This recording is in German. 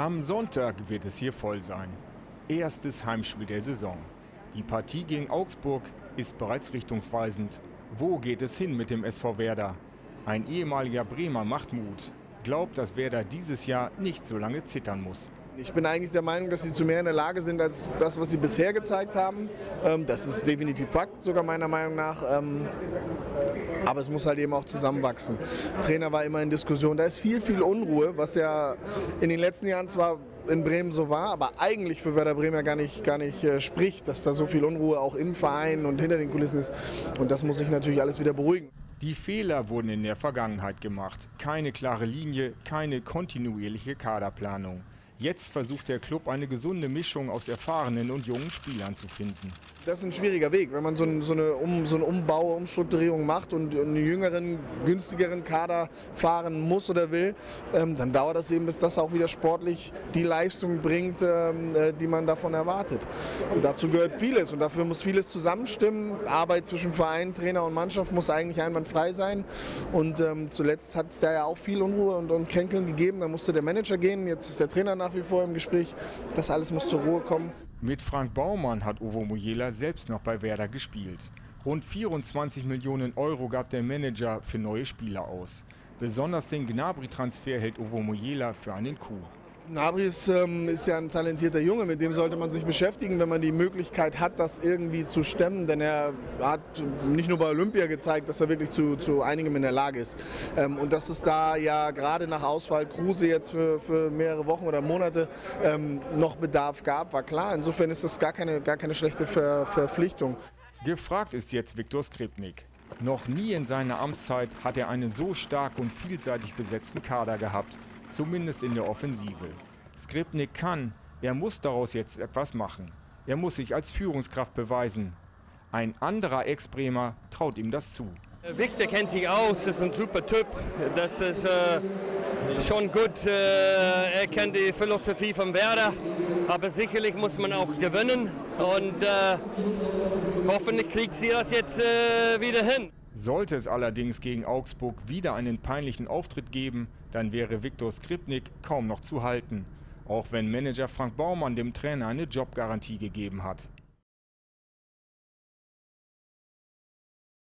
Am Sonntag wird es hier voll sein. Erstes Heimspiel der Saison. Die Partie gegen Augsburg ist bereits richtungsweisend. Wo geht es hin mit dem SV Werder? Ein ehemaliger Bremer macht Mut. Glaubt, dass Werder dieses Jahr nicht so lange zittern muss. Ich bin eigentlich der Meinung, dass sie zu mehr in der Lage sind als das, was sie bisher gezeigt haben. Ähm, das ist definitiv Fakt, sogar meiner Meinung nach. Aber es muss halt eben auch zusammenwachsen. Trainer war immer in Diskussion. Da ist viel, viel Unruhe, was ja in den letzten Jahren zwar in Bremen so war, aber eigentlich für Werder Bremen ja gar nicht, gar nicht äh, spricht, dass da so viel Unruhe auch im Verein und hinter den Kulissen ist. Und das muss sich natürlich alles wieder beruhigen. Die Fehler wurden in der Vergangenheit gemacht. Keine klare Linie, keine kontinuierliche Kaderplanung. Jetzt versucht der Club eine gesunde Mischung aus erfahrenen und jungen Spielern zu finden. Das ist ein schwieriger Weg, wenn man so, ein, so, eine, um, so eine Umbau, Umstrukturierung macht und, einen jüngeren, günstigeren Kader fahren muss oder will, ähm, dann dauert das eben, bis das auch wieder sportlich die Leistung bringt, ähm, äh, die man davon erwartet. Und dazu gehört vieles und dafür muss vieles zusammenstimmen. Arbeit zwischen Verein, Trainer und Mannschaft muss eigentlich einwandfrei sein. Und ähm, zuletzt hat es da ja auch viel Unruhe und, und Kränkeln gegeben. Da musste der Manager gehen, jetzt ist der Trainer nach nach wie vor im Gespräch. Das alles muss zur Ruhe kommen. Mit Frank Baumann hat Uwe Mojela selbst noch bei Werder gespielt. Rund 24 Millionen Euro gab der Manager für neue Spieler aus. Besonders den Gnabry-Transfer hält Uwe Mojela für einen Coup. Nabri ist, ähm, ist, ja ein talentierter Junge, mit dem sollte man sich beschäftigen, wenn man die Möglichkeit hat, das irgendwie zu stemmen. Denn er hat nicht nur bei Olympia gezeigt, dass er wirklich zu, zu einigem in der Lage ist. Ähm, und dass es da ja gerade nach Ausfall Kruse jetzt für, für mehrere Wochen oder Monate ähm, noch Bedarf gab, war klar. Insofern ist das gar keine, gar keine schlechte Ver Verpflichtung. Gefragt ist jetzt Viktor Skripnik. Noch nie in seiner Amtszeit hat er einen so stark und vielseitig besetzten Kader gehabt zumindest in der Offensive. Skripnik kann, er muss daraus jetzt etwas machen. Er muss sich als Führungskraft beweisen. Ein anderer Ex-Bremer traut ihm das zu. Victor kennt sich aus, ist ein super Typ. Das ist äh, schon gut. Äh, er kennt die Philosophie von Werder. Aber sicherlich muss man auch gewinnen. Und äh, hoffentlich kriegt sie das jetzt äh, wieder hin. Sollte es allerdings gegen Augsburg wieder einen peinlichen Auftritt geben, dann wäre Viktor Skripnik kaum noch zu halten, auch wenn Manager Frank Baumann dem Trainer eine Jobgarantie gegeben hat.